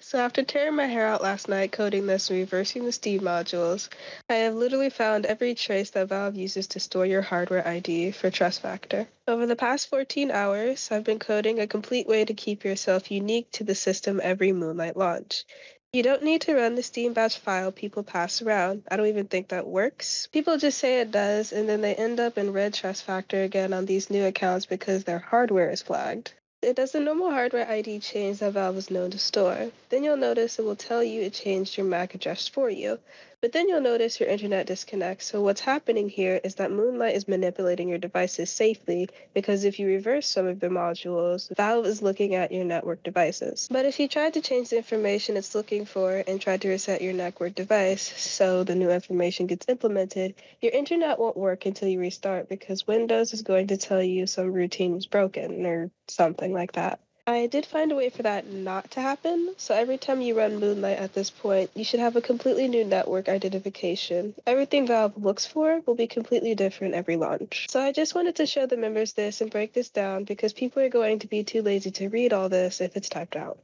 So after tearing my hair out last night coding this and reversing the Steam modules, I have literally found every trace that Valve uses to store your hardware ID for trust factor. Over the past 14 hours, I've been coding a complete way to keep yourself unique to the system every Moonlight launch. You don't need to run the Steam batch file people pass around. I don't even think that works. People just say it does, and then they end up in red trust factor again on these new accounts because their hardware is flagged. It does the normal hardware ID change that Valve is known to store. Then you'll notice it will tell you it changed your MAC address for you. But then you'll notice your internet disconnects. So what's happening here is that Moonlight is manipulating your devices safely because if you reverse some of the modules, Valve is looking at your network devices. But if you tried to change the information it's looking for and tried to reset your network device so the new information gets implemented, your internet won't work until you restart because Windows is going to tell you some routine was broken or something like that. I did find a way for that not to happen. So every time you run Moonlight at this point, you should have a completely new network identification. Everything Valve looks for will be completely different every launch. So I just wanted to show the members this and break this down because people are going to be too lazy to read all this if it's typed out.